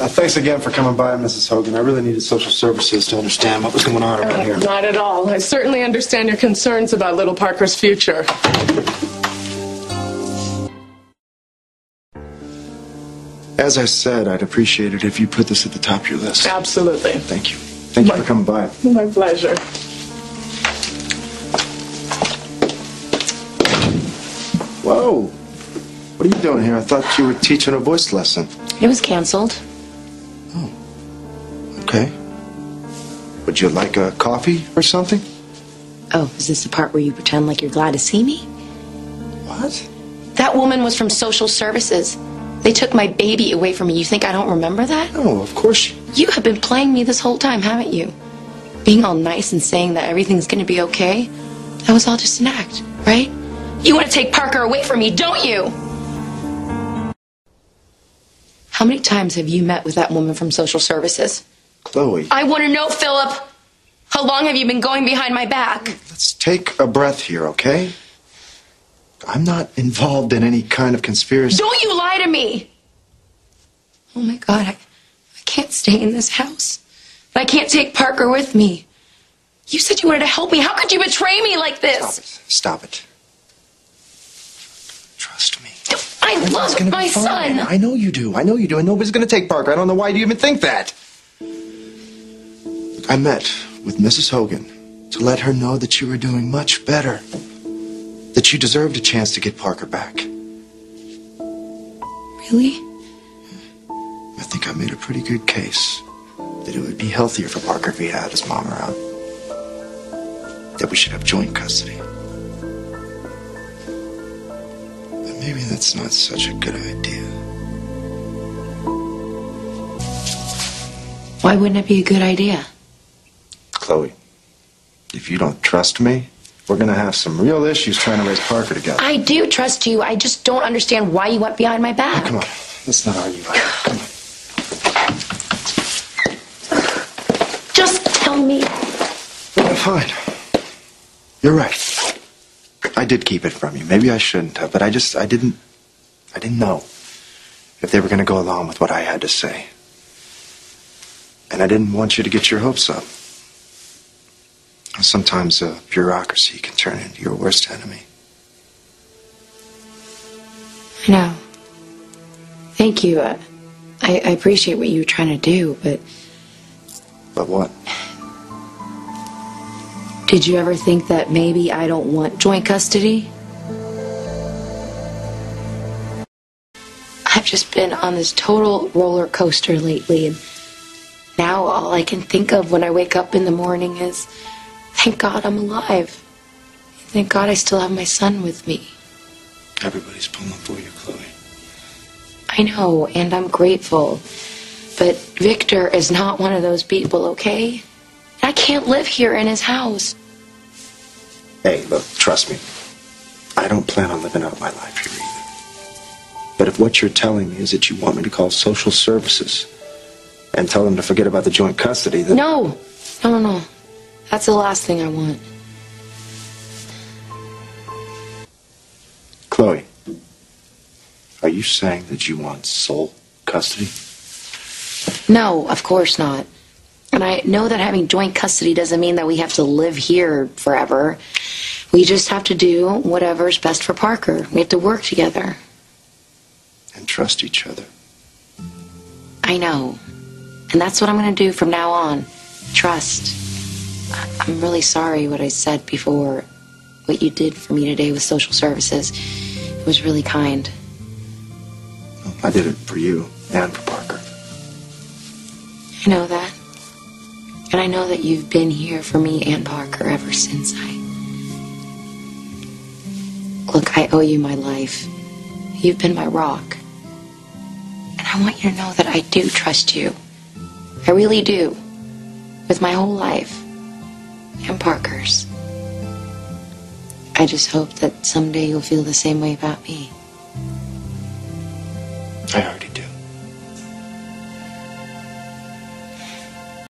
Uh, thanks again for coming by, Mrs. Hogan. I really needed social services to understand what was going on around here. Not at all. I certainly understand your concerns about little Parker's future. As I said, I'd appreciate it if you put this at the top of your list. Absolutely. Thank you. Thank you for coming by. My pleasure. Whoa. What are you doing here? I thought you were teaching a voice lesson. It was canceled. Okay. Would you like a coffee or something? Oh, is this the part where you pretend like you're glad to see me? What? That woman was from social services. They took my baby away from me. You think I don't remember that? No, of course. You... Have been playing me this whole time, haven't you? Being all nice and saying that everything's gonna be okay. That was all just an act, right? You want to take Parker away from me, don't you? How many times have you met with that woman from social services? Chloe, I want to know, Philip. How long have you been going behind my back? let's take a breath here, okay? I'm not involved in any kind of conspiracy. Don't you lie to me! Oh my god, I, I can't stay in this house. I can't take Parker with me. You said you wanted to help me. How could you betray me like this? Stop it. Stop it. Trust me. I love my fine. son. I know you do. I know you do. And nobody's going to take Parker. I don't know why you even think that. I met with Mrs. Hogan to let her know that you were doing much better. That you deserved a chance to get Parker back. Really? I think I made a pretty good case that it would be healthier for Parker if he had his mom around. That we should have joint custody. But maybe that's not such a good idea. Why wouldn't it be a good idea? Chloe, if you don't trust me, we're gonna have some real issues trying to raise Parker together. I do trust you. I just don't understand why you went behind my back. Oh, come on, let's not argue about it. Come on. Just tell me. Yeah, fine. You're right. I did keep it from you. Maybe I shouldn't have, but I just I didn't I didn't know if they were gonna go along with what I had to say. And I didn't want you to get your hopes up. Sometimes uh, bureaucracy can turn into your worst enemy. I know. Thank you. Uh, I, I appreciate what you were trying to do, but But what? did you ever think that maybe I don't want joint custody? I've just been on this total roller coaster lately, and now all I can think of when I wake up in the morning is thank God I'm alive. Thank God I still have my son with me. Everybody's pulling for you, Chloe. I know, and I'm grateful. But Victor is not one of those people, okay? I can't live here in his house. Hey, look, trust me. I don't plan on living out my life here either. But if what you're telling me is that you want me to call social services and tell them to forget about the joint custody, then No, no, no, no. That's the last thing I want. Chloe, are you saying that you want sole custody? No, of course not. And I know that having joint custody doesn't mean that we have to live here forever. We just have to do whatever's best for Parker. We have to work together. And trust each other? I know. And that's what I'm going to do from now on. Trust. I'm really sorry what I said before. What you did for me today with social services. It was really kind. I did it for you and for Parker. I know that. And I know that you've been here for me and Parker ever since I. Look, I owe you my life. You've been my rock. And I want you to know that I do trust you. I really do. With my whole life and Parker's. I just hope that someday you'll feel the same way about me. I know